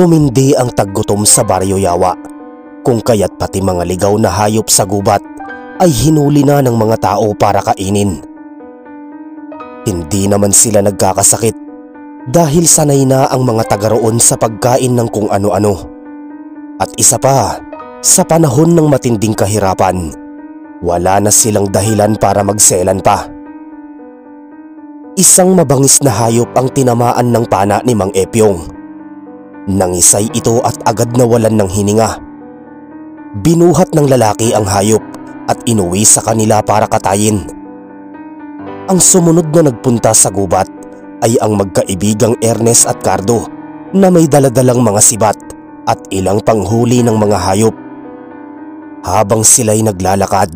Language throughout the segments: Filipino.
Tumindi ang taggutom sa Baryo Yawa kung kaya't pati mga ligaw na hayop sa gubat ay hinuli na ng mga tao para kainin. Hindi naman sila nagkakasakit dahil sanay na ang mga taga roon sa pagkain ng kung ano-ano. At isa pa, sa panahon ng matinding kahirapan, wala na silang dahilan para magselan pa. Isang mabangis na hayop ang tinamaan ng pana ni Mang Epyong. Nangisay ito at agad nawalan ng hininga. Binuhat ng lalaki ang hayop at inuwi sa kanila para katayin. Ang sumunod na nagpunta sa gubat ay ang magkaibigang Ernest at Cardo na may daladalang mga sibat at ilang panghuli ng mga hayop. Habang sila'y naglalakad,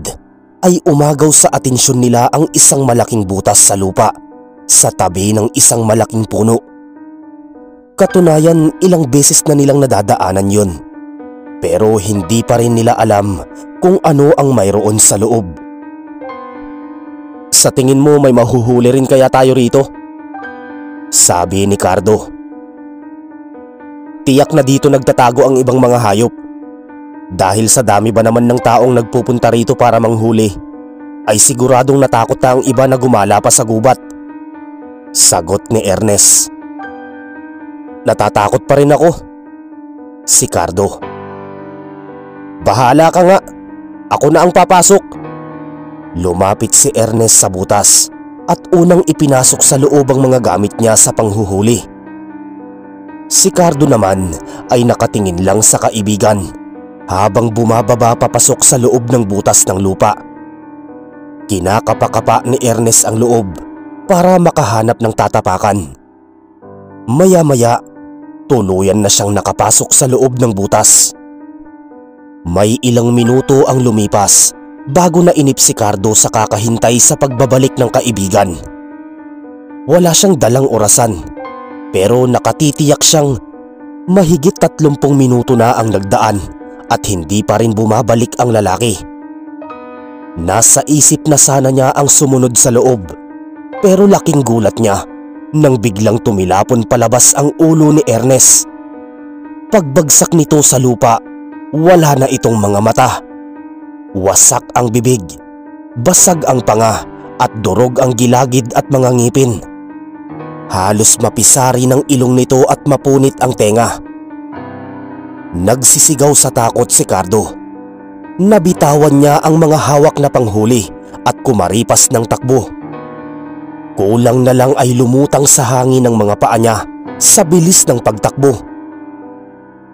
ay umagaw sa atensyon nila ang isang malaking butas sa lupa sa tabi ng isang malaking puno. Katunayan ilang beses na nilang nadadaanan yun. Pero hindi pa rin nila alam kung ano ang mayroon sa loob. Sa tingin mo may mahuhuli rin kaya tayo rito? Sabi ni Cardo. Tiyak na dito nagtatago ang ibang mga hayop. Dahil sa dami ba naman ng taong nagpupunta rito para manghuli, ay siguradong natakot na ang iba na gumala pa sa gubat. Sagot ni Ernest. Natatakot pa rin ako. Si Cardo. Bahala ka nga. Ako na ang papasok. Lumapit si Ernest sa butas at unang ipinasok sa loob ang mga gamit niya sa panghuhuli. Si Cardo naman ay nakatingin lang sa kaibigan habang bumababa papasok sa loob ng butas ng lupa. Kinakapakapa ni Ernest ang loob para makahanap ng tatapakan. Maya-maya Tuluyan na siyang nakapasok sa loob ng butas. May ilang minuto ang lumipas bago na inip si Cardo sa kakahintay sa pagbabalik ng kaibigan. Wala siyang dalang orasan pero nakatitiyak siyang mahigit tatlumpong minuto na ang nagdaan at hindi pa rin bumabalik ang lalaki. Nasa isip na sana niya ang sumunod sa loob pero laking gulat niya nang biglang tumilapon palabas ang ulo ni Ernest. Pagbagsak nito sa lupa, wala na itong mga mata. Wasak ang bibig, basag ang panga at durog ang gilagid at mga ngipin. Halos mapisari ng ilong nito at mapunit ang tenga. Nagsisigaw sa takot si Cardo. Nabitawan niya ang mga hawak na panghuli at kumaripas ng takbo. Kulang na lang ay lumutang sa hangin ng mga paa niya sa bilis ng pagtakbo.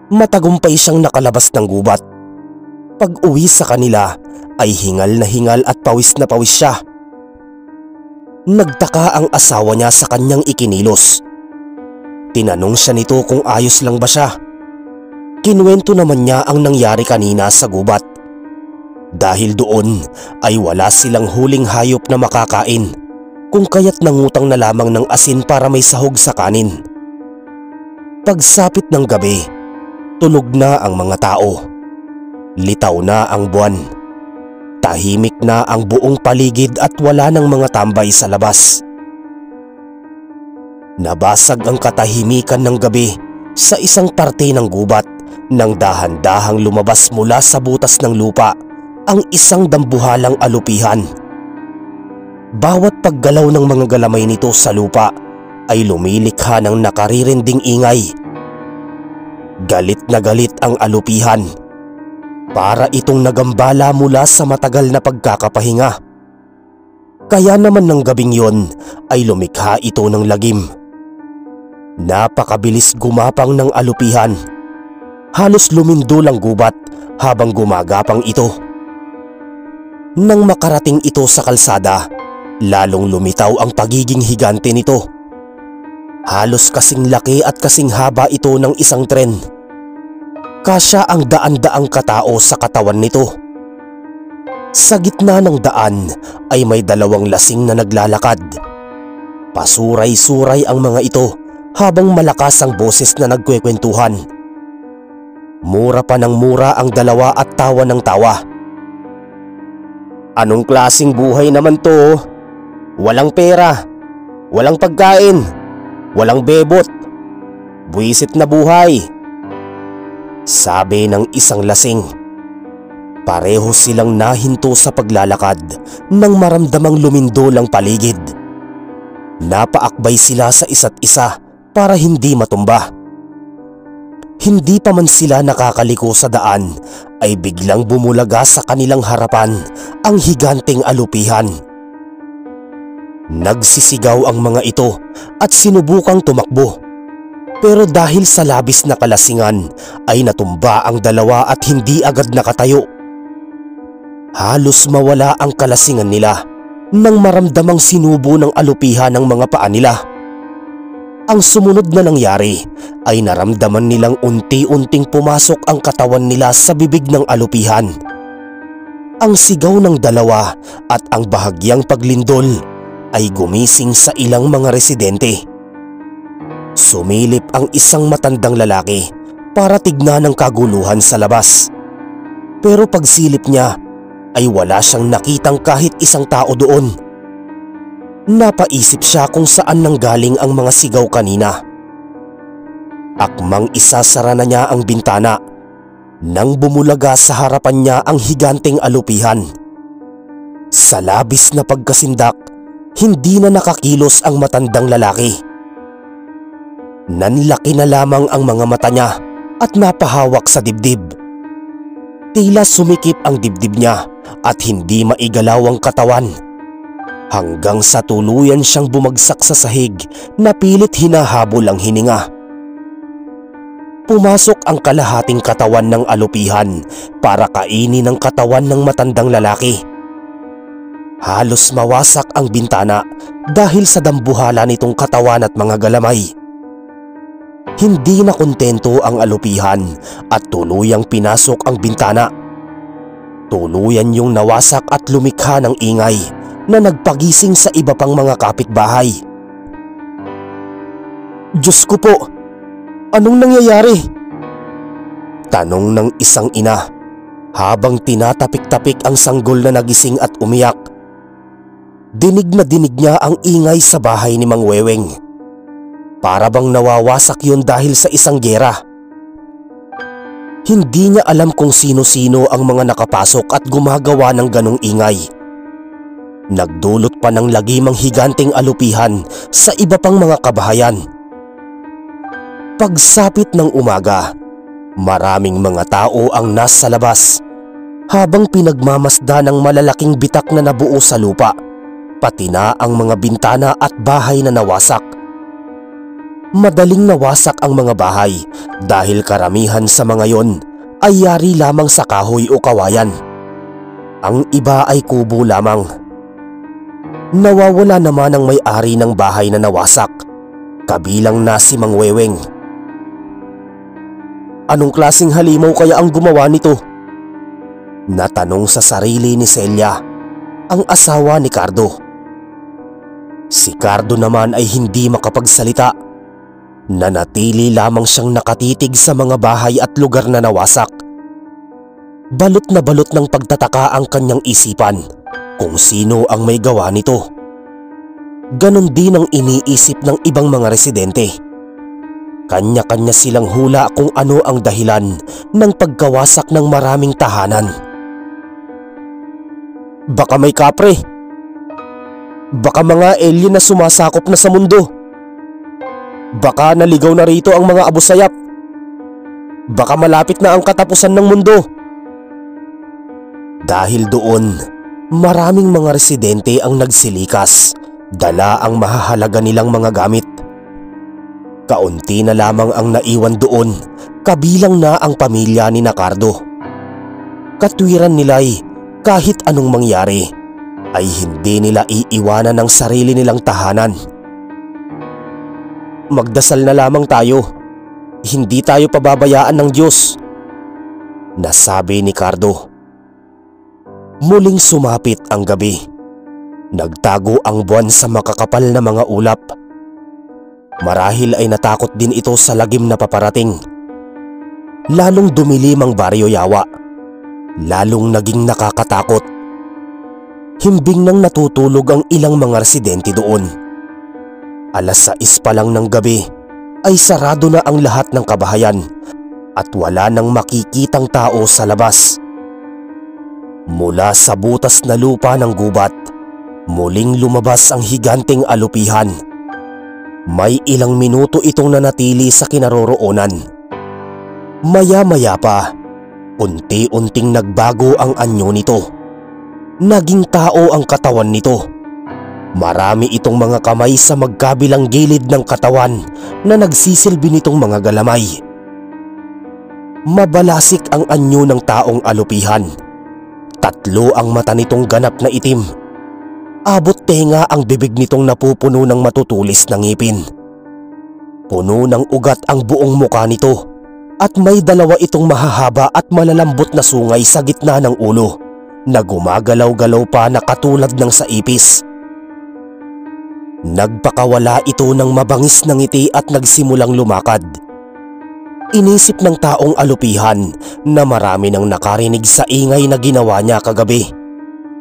Matagumpay siyang nakalabas ng gubat. Pag uwi sa kanila ay hingal na hingal at pawis na pawis siya. Nagtaka ang asawa niya sa kanyang ikinilos. Tinanong siya nito kung ayos lang ba siya. Kinuwento naman niya ang nangyari kanina sa gubat. Dahil doon ay wala silang huling hayop na makakain kung kaya't nangutang na lamang ng asin para may sahog sa kanin. Pagsapit ng gabi, tulog na ang mga tao. Litaw na ang buwan. Tahimik na ang buong paligid at wala ng mga tambay sa labas. Nabasag ang katahimikan ng gabi sa isang parte ng gubat nang dahan-dahang lumabas mula sa butas ng lupa ang isang dambuhalang alupihan. Bawat paggalaw ng mga galamay nito sa lupa ay lumilikha ng nakaririnding ingay. Galit na galit ang alupihan para itong nagambala mula sa matagal na pagkakapahinga. Kaya naman ng gabing yon ay lumikha ito ng lagim. Napakabilis gumapang ng alupihan. Halos lumindol ang gubat habang gumagapang ito. Nang makarating ito sa kalsada, lalong lumitaw ang pagiging higante nito. Halos kasing laki at kasing haba ito ng isang tren. Kasya ang daan-daang katao sa katawan nito. Sa gitna ng daan ay may dalawang lasing na naglalakad. Pasuray-suray ang mga ito habang malakas ang boses na nagkwekwentuhan. Mura pa ng mura ang dalawa at tawa ng tawa. Anong klasing buhay naman to? Walang pera, walang pagkain, walang bebot. Buisit na buhay, Sabi ng isang lasing. Pareho silang nahinto sa paglalakad nang maramdamang lumindol ang paligid. Napaakbay sila sa isa't isa para hindi matumba. Hindi pa man sila nakakaliko sa daan ay biglang bumulaga sa kanilang harapan ang higanting alupihan. Nagsisigaw ang mga ito at sinubukang tumakbo. Pero dahil sa labis na kalasingan ay natumba ang dalawa at hindi agad nakatayo. Halos mawala ang kalasingan nila nang maramdamang sinubo ng alupihan ng mga paa nila. Ang sumunod na nangyari ay naramdaman nilang unti-unting pumasok ang katawan nila sa bibig ng alupihan. Ang sigaw ng dalawa at ang bahagyang paglindol ay gumising sa ilang mga residente. Sumilip ang isang matandang lalaki para tignan ang kaguluhan sa labas. Pero pagsilip niya ay wala siyang nakitang kahit isang tao doon. Napaisip siya kung saan nanggaling ang mga sigaw kanina. Akmang isasara na niya ang bintana nang bumulaga sa harapan niya ang higanting alupihan. Sa labis na pagkasindak, hindi na nakakilos ang matandang lalaki. Nanlaki na lamang ang mga mata niya at napahawak sa dibdib. Tila sumikip ang dibdib niya at hindi maigalaw ang katawan. Hanggang sa tuluyan siyang bumagsak sa sahig na pilit hinahabol ang hininga. Pumasok ang kalahating katawan ng alupihan para kainin ang katawan ng matandang lalaki. Halos mawasak ang bintana dahil sa dambuhala nitong katawan at mga galamay. Hindi na kontento ang alupihan at tuluyang pinasok ang bintana. Tuluyan yung nawasak at lumikha ng ingay na nagpagising sa iba pang mga kapitbahay. Diyos ko po, anong nangyayari? Tanong ng isang ina habang tinatapik-tapik ang sanggol na nagising at umiyak. Dinig na dinig niya ang ingay sa bahay ni Mang Weweng. Para bang nawawasak yun dahil sa isang gera. Hindi niya alam kung sino-sino ang mga nakapasok at gumagawa ng ganong ingay. Nagdulot pa ng lagimang higanting alupihan sa iba pang mga kabahayan. Pagsapit ng umaga, maraming mga tao ang nasa labas habang pinagmamasda ng malalaking bitak na nabuo sa lupa, pati na ang mga bintana at bahay na nawasak madaling nawasak ang mga bahay dahil karamihan sa mga yon ay yari lamang sa kahoy o kawayan. Ang iba ay kubo lamang. Nawawala naman ang may-ari ng bahay na nawasak, kabilang na si Mang Weweng. Anong klasing halimaw kaya ang gumawa nito? Natanong sa sarili ni Celia, ang asawa ni Cardo. Si Cardo naman ay hindi makapagsalita Nanatili lamang siyang nakatitig sa mga bahay at lugar na nawasak. Balot na balot ng pagtataka ang kanyang isipan kung sino ang may gawa nito. Ganon din ang iniisip ng ibang mga residente. Kanya-kanya silang hula kung ano ang dahilan ng pagkawasak ng maraming tahanan. Baka may kapre. Baka mga alien na sumasakop na sa mundo. Baka naligaw na rito ang mga abusayap. Baka malapit na ang katapusan ng mundo. Dahil doon, maraming mga residente ang nagsilikas, dala ang mahahalaga nilang mga gamit. Kaunti na lamang ang naiwan doon, kabilang na ang pamilya ni Nacardo. Katwiran nila'y kahit anong mangyari, ay hindi nila iiwanan ng sarili nilang tahanan Magdasal na lamang tayo. Hindi tayo pababayaan ng Diyos. Nasabi ni Cardo. Muling sumapit ang gabi. Nagtago ang buwan sa makakapal na mga ulap. Marahil ay natakot din ito sa lagim na paparating. Lalong dumilim ang baryo yawa. Lalong naging nakakatakot. Himbing nang natutulog ang ilang mga residente doon. Alas 6 pa lang ng gabi ay sarado na ang lahat ng kabahayan at wala nang makikitang tao sa labas. Mula sa butas na lupa ng gubat, muling lumabas ang higanting alupihan. May ilang minuto itong nanatili sa kinaroroonan. Maya-maya pa, unti-unting nagbago ang anyo nito. Naging tao ang katawan nito. Marami itong mga kamay sa magkabilang gilid ng katawan na nagsisilbi nitong mga galamay. Mabalasik ang anyo ng taong alupihan. Tatlo ang mata nitong ganap na itim. Abot tenga ang bibig nitong napupuno ng matutulis na ngipin. Puno ng ugat ang buong muka nito at may dalawa itong mahahaba at malalambot na sungay sa gitna ng ulo na gumagalaw-galaw pa na katulad ng sa ipis. Nagpakawala ito ng mabangis na ngiti at nagsimulang lumakad. Inisip ng taong alupihan na marami nang nakarinig sa ingay na ginawa niya kagabi.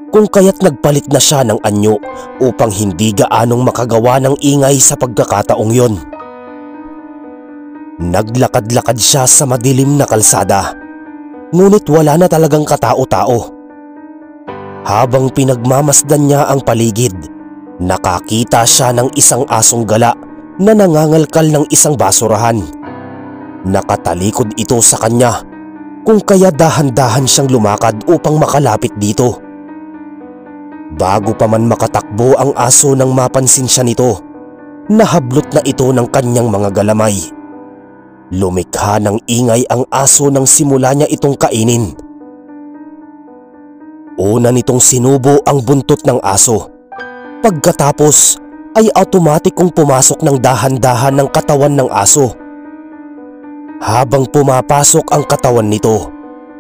Kung kaya't nagpalit na siya ng anyo upang hindi gaanong makagawa ng ingay sa pagkakataong yon. Naglakad-lakad siya sa madilim na kalsada. Ngunit wala na talagang katao-tao. Habang pinagmamasdan niya ang paligid, nakakita siya ng isang asong gala na nangangalkal ng isang basurahan. Nakatalikod ito sa kanya kung kaya dahan-dahan siyang lumakad upang makalapit dito. Bago pa man makatakbo ang aso nang mapansin siya nito, nahablot na ito ng kanyang mga galamay. Lumikha ng ingay ang aso nang simula niya itong kainin. Una nitong sinubo ang buntot ng aso. Pagkatapos ay automatikong pumasok ng dahan-dahan ng katawan ng aso habang pumapasok ang katawan nito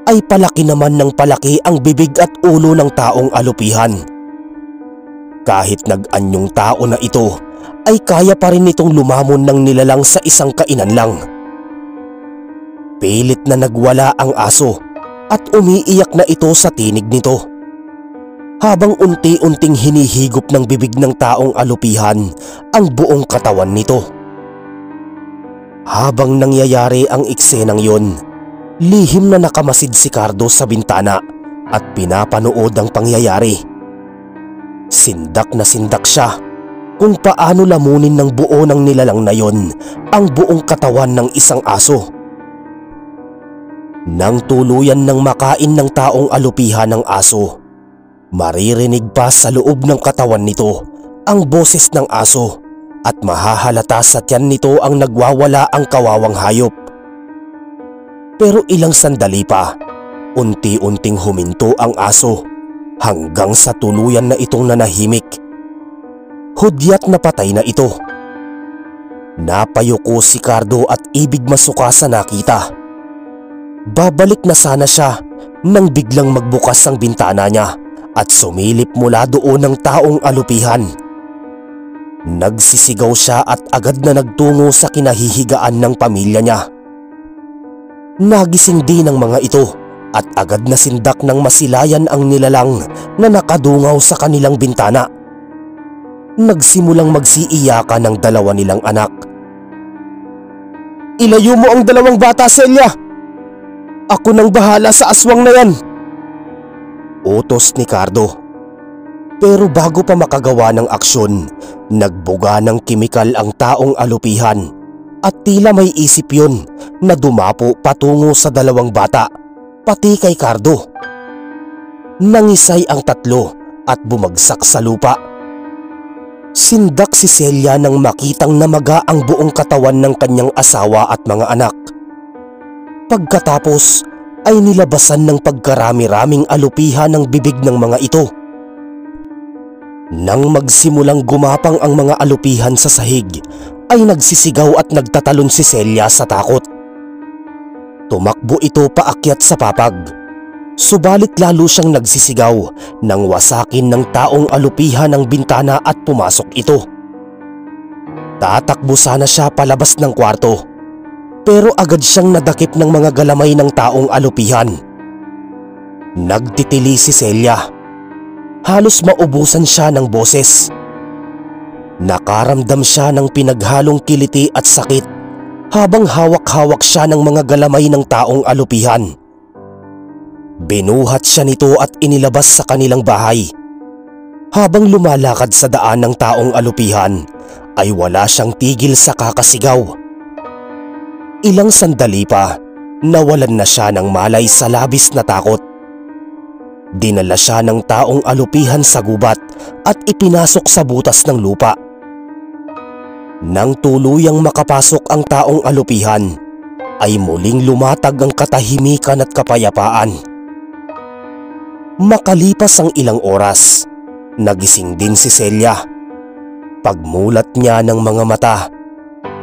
ay palaki naman ng palaki ang bibig at ulo ng taong alupihan. Kahit nag-anyong tao na ito ay kaya pa rin nitong lumamon ng nilalang sa isang kainan lang. Pilit na nagwala ang aso at umiiyak na ito sa tinig nito. Habang unti-unting hinihigop ng bibig ng taong alupihan ang buong katawan nito. Habang nangyayari ang eksenang yon, lihim na nakamasid si Cardo sa bintana at pinapanood ang pangyayari. Sindak na sindak siya kung paano lamunin ng buo ng nilalang na yon ang buong katawan ng isang aso. Nang tuluyan ng makain ng taong alupihan ng aso, maririnig pa sa loob ng katawan nito ang boses ng aso at mahahalata sa tiyan nito ang nagwawala ang kawawang hayop. Pero ilang sandali pa, unti-unting huminto ang aso hanggang sa tuluyan na itong nanahimik. Hudyat na patay na ito. Napayuko si Cardo at ibig masuka sa nakita. Babalik na sana siya nang biglang magbukas ang bintana niya at sumilip mula doon ng taong alupihan. Nagsisigaw siya at agad na nagtungo sa kinahihigaan ng pamilya niya. Nagising din ang mga ito at agad na sindak ng masilayan ang nilalang na nakadungaw sa kanilang bintana. Nagsimulang magsiiyakan ng dalawa nilang anak. Ilayo mo ang dalawang bata, Celia! Ako nang bahala sa aswang na yan! Utos ni Cardo. Pero bago pa makagawa ng aksyon, nagbuga ng kimikal ang taong alupihan at tila may isip yun na dumapo patungo sa dalawang bata, pati kay Cardo. Nangisay ang tatlo at bumagsak sa lupa. Sindak si Celia nang makitang namaga ang buong katawan ng kanyang asawa at mga anak. Pagkatapos ay nilabasan ng pagkarami-raming alupihan ng bibig ng mga ito nang magsimulang gumapang ang mga alupihan sa sahig, ay nagsisigaw at nagtatalon si Celia sa takot. Tumakbo ito paakyat sa papag. Subalit lalo siyang nagsisigaw nang wasakin ng taong alupihan ang bintana at pumasok ito. Tatakbo sana siya palabas ng kwarto pero agad siyang nadakip ng mga galamay ng taong alupihan. Nagtitili si Celia halos maubusan siya ng boses. Nakaramdam siya ng pinaghalong kiliti at sakit habang hawak-hawak siya ng mga galamay ng taong alupihan. Binuhat siya nito at inilabas sa kanilang bahay. Habang lumalakad sa daan ng taong alupihan ay wala siyang tigil sa kakasigaw. Ilang sandali pa, nawalan na siya ng malay sa labis na takot. Dinala siya ng taong alupihan sa gubat at ipinasok sa butas ng lupa. Nang tuluyang makapasok ang taong alupihan, ay muling lumatag ang katahimikan at kapayapaan. Makalipas ang ilang oras, nagising din si Celia. Pagmulat niya ng mga mata,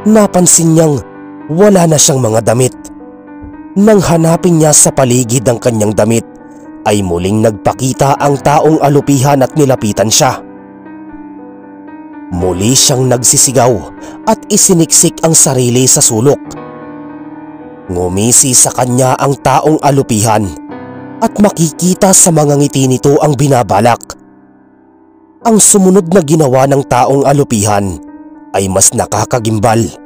napansin niyang wala na siyang mga damit. Nang hanapin niya sa paligid ang kanyang damit, ay muling nagpakita ang taong alupihan at nilapitan siya. Muli siyang nagsisigaw at isiniksik ang sarili sa sulok. Ngumisi sa kanya ang taong alupihan at makikita sa mga ngiti nito ang binabalak. Ang sumunod na ginawa ng taong alupihan ay mas nakakagimbal.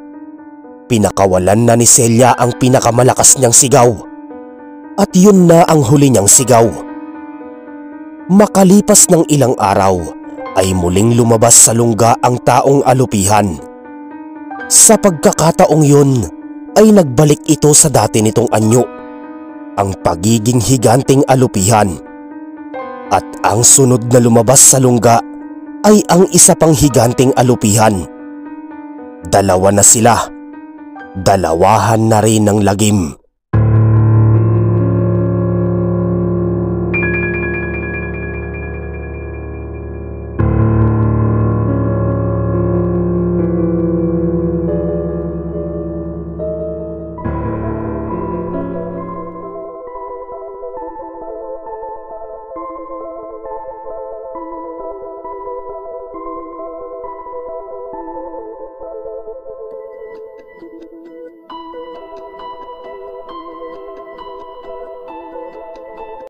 Pinakawalan na ni Celia ang pinakamalakas niyang sigaw at yun na ang huli niyang sigaw. Makalipas ng ilang araw, ay muling lumabas sa lungga ang taong alupihan. Sa pagkakataong yun ay nagbalik ito sa dati nitong anyo, ang pagiging higanting alupihan. At ang sunod na lumabas sa lungga ay ang isa pang higanting alupihan. Dalawa na sila. Dalawahan na rin ng lagim.